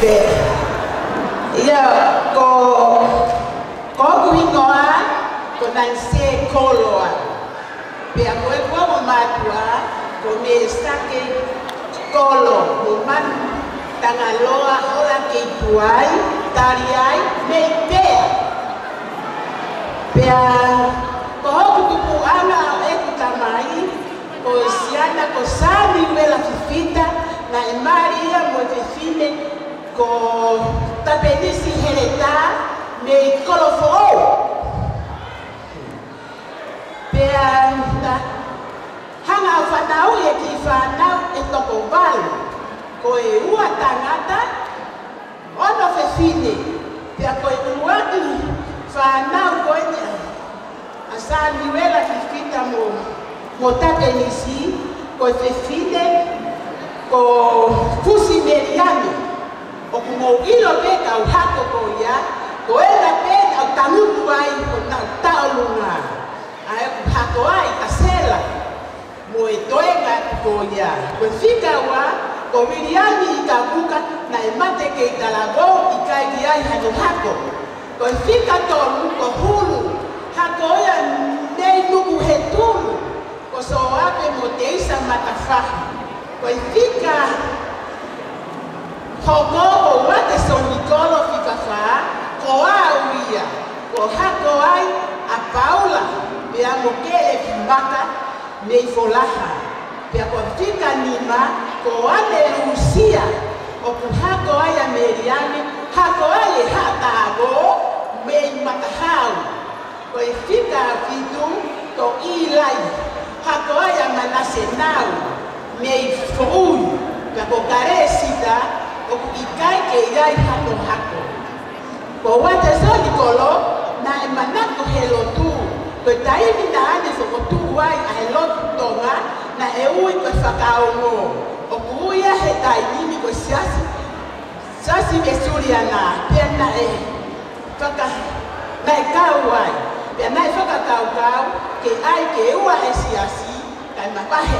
sẽ bây giờ cô có quý ngõ cô đang xe cô lùa bây giờ cô có một mặt của cô mê xa cái cô lộ một mắt đang à lùa ô là cái tuổi ta đi ai mê tê bây giờ có một cụ án nào ấy cũng tạm mãi cô xe anh đã có xa đi về là phụ phí ta Na imari ya ah. ah. mwete ah. eh, fine ko tapenisi heleta me kolofo pe anda hanga fatau ye ki fatau e toko bal ko e ua tangata ono fe fine pe a koe uwaki fatau koe nia asa niwela ki fita mo mo tapenisi ko e fe fine ko fusi meriani ko o ku mo ilo pe ka u hako ko ia ko e la pe ka tanu ku ai ko na ta luna a e ku hako ai ka sela mo e to e ga ko ia ko fika wa ko miriani i ka buka na e mate ke i talago i ka i ki ai hako hako ko fika tonu ko hulu hako ia nei nuku he tulu ko so ape mo teisa matafahi ko fika ko fika Kogo o wate soni golo fikafa, koa uia, a paula, pe a mokele fimbata, me folaha, pe a kofika nima, koa ne lucia, o kuha a tago, me matahau, koi fika fitu, to ilai, ha koai a manasenau, me foui, ka kokaresita, okukikai ke iai hako hako. Ko wate so ni kolo na emanako helo tu. Ko tai mi na ane so kotu wai a helo tonga na e ui ko whakaongo. O kuia he tai nimi ko siasi. Siasi me suriana pena e whaka na e kau wai. Pena e whakakau kau ke ai ke ua e siasi kai mapahe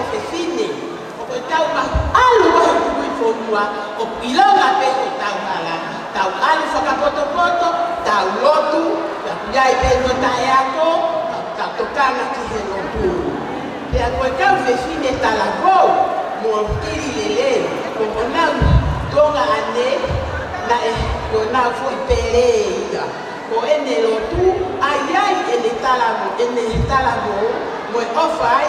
of a feeling, of a tauma, alwa kuifonua, of ilonga pe o taumala, tau alifa kapoto poto, tau lotu, tau yai pe no tayako, tau tokana kihelo tu. Pe akweka ufefine talako, muamkiri lele, komonangu, tonga ane, na na e, yona fu ipeleya. Ko ene lotu, ayai ene talamo, ene talamo, mwe ofai,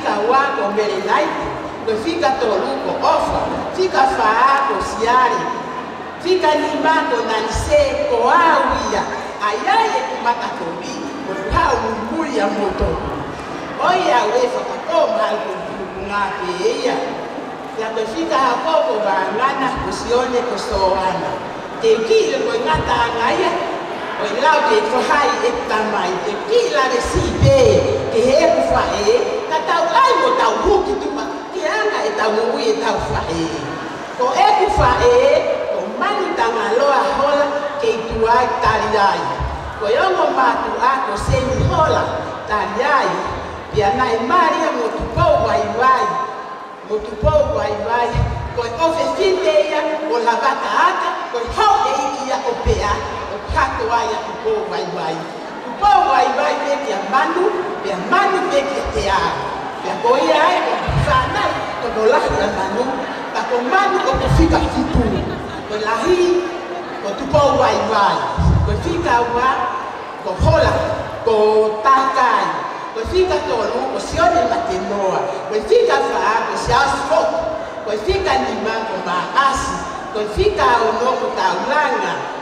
fika wako mbele zaidi, kwefika toruko ofa fika faako siari fika nimako na niseko awia ayaye kumakatombi ya moto oya wefa kakoma alkung'apeeya yakwefika hakoko vaangana kusione kusowana tekile kweng'ataangaya o i lau te tohai e tamai te ki la re si pe ke he ku fae ka tau lai mo tau huki tuma ke ana e tau mui e tau fae ko e ku fae ko mani tanga loa hola ke i tuai tari ai ko i ongo matu a ko se mi hola tari ai pia nai maria mo tu pou wai wai mo tu pou wai wai ko i ofe fin deia o la vata ata ko i hau e iki ya o pe ata kati waya kupoo waiwai kupoo waiwai pe vya manu vya manu pe ketea vya koiae sana tobolahi na manu takomanu kokufika kitu kwelahi kotupoo waiwai kwefika wa kohola kotakai kwefika tolu kosione matenoa kwefika faa kosiasfok kwefika nima komaasi kwefika ono kutaulanga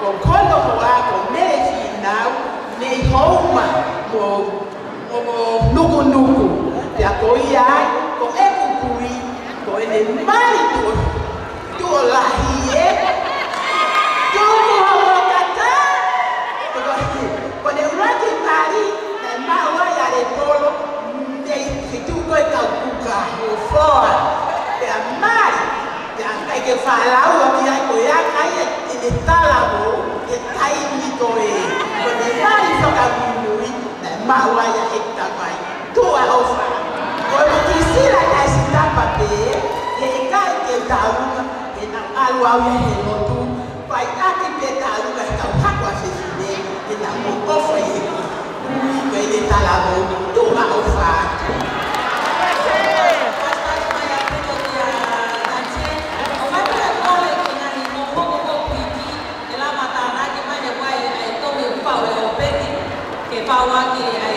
ko kolo ho a ko mele si nau ne houma ko ko nuku nuku te a ko ia ko e kukui ko e ne mai tu tu o lahi e mawa ya ekitapai tuwa ofa e na esitapa pe yeika eketaaluga enakalu au e helotu paitaki pe taaluga ekaupakwa fefine enamo ofa yeki uike etalabo tuwa ofa falar que é